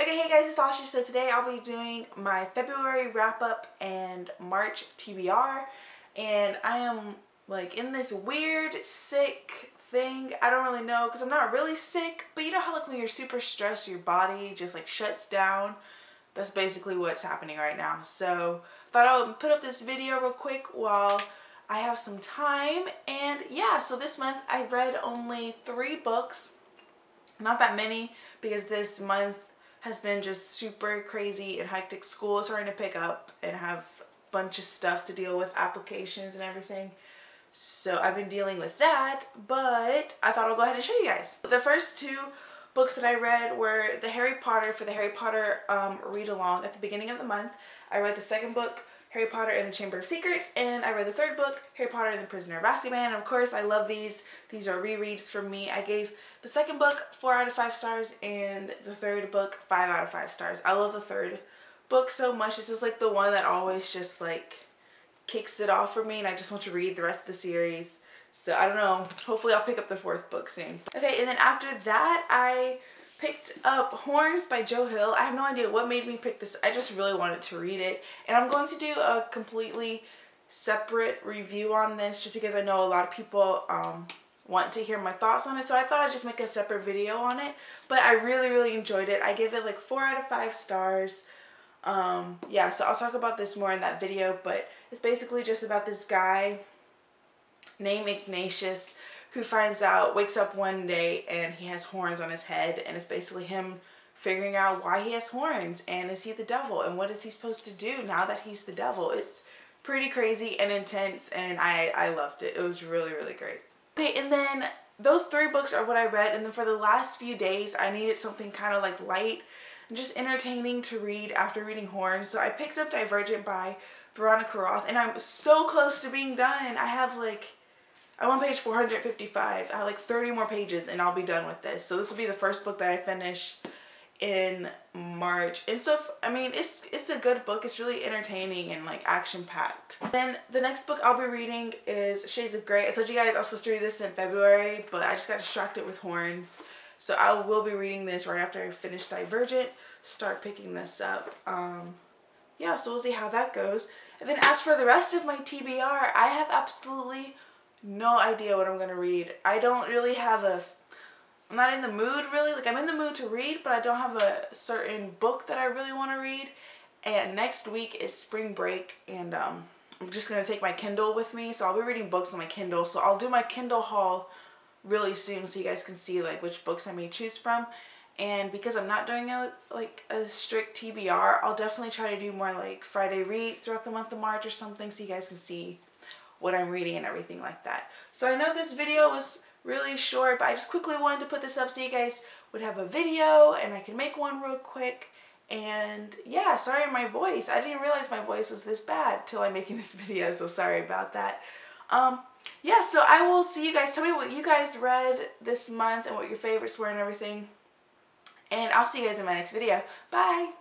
Okay, hey guys, it's Asha. So today I'll be doing my February wrap up and March TBR. And I am like in this weird sick thing. I don't really know because I'm not really sick, but you know how like when you're super stressed, your body just like shuts down. That's basically what's happening right now. So I thought I would put up this video real quick while I have some time. And yeah, so this month I read only three books. Not that many because this month has been just super crazy and hectic. School is starting to pick up and have a bunch of stuff to deal with, applications and everything. So I've been dealing with that, but I thought I'll go ahead and show you guys. The first two books that I read were the Harry Potter for the Harry Potter um, read along at the beginning of the month. I read the second book, Harry Potter and the Chamber of Secrets, and I read the third book, Harry Potter and the Prisoner of Azkaban. And of course, I love these. These are rereads for me. I gave the second book 4 out of 5 stars and the third book 5 out of 5 stars. I love the third book so much. This is like the one that always just like kicks it off for me and I just want to read the rest of the series. So I don't know. Hopefully I'll pick up the fourth book soon. Okay, and then after that I picked up Horns by Joe Hill. I have no idea what made me pick this. I just really wanted to read it. And I'm going to do a completely separate review on this just because I know a lot of people um, want to hear my thoughts on it. So I thought I'd just make a separate video on it. But I really, really enjoyed it. I give it like 4 out of 5 stars. Um, yeah, so I'll talk about this more in that video, but it's basically just about this guy named Ignatius who finds out, wakes up one day and he has horns on his head and it's basically him figuring out why he has horns and is he the devil and what is he supposed to do now that he's the devil. It's pretty crazy and intense and I, I loved it. It was really, really great. Okay, and then those three books are what I read and then for the last few days I needed something kind of like light and just entertaining to read after reading Horns. So I picked up Divergent by Veronica Roth and I'm so close to being done. I have like, I'm on page 455. I have like 30 more pages and I'll be done with this. So this will be the first book that I finish in March. And so, I mean, it's it's a good book. It's really entertaining and like action packed. Then the next book I'll be reading is Shades of Grey. I told you guys I was supposed to read this in February, but I just got distracted with Horns. So I will be reading this right after I finish Divergent, start picking this up. Um, yeah, so we'll see how that goes. And then as for the rest of my TBR, I have absolutely no idea what I'm going to read. I don't really have a, I'm not in the mood really. Like I'm in the mood to read, but I don't have a certain book that I really want to read. And next week is spring break and um, I'm just going to take my Kindle with me. So I'll be reading books on my Kindle. So I'll do my Kindle haul really soon so you guys can see like which books I may choose from and because I'm not doing a like a strict TBR I'll definitely try to do more like Friday reads throughout the month of March or something so you guys can see what I'm reading and everything like that so I know this video was really short but I just quickly wanted to put this up so you guys would have a video and I can make one real quick and yeah sorry my voice I didn't realize my voice was this bad till I'm making this video so sorry about that um yeah, so I will see you guys. Tell me what you guys read this month and what your favorites were and everything. And I'll see you guys in my next video. Bye!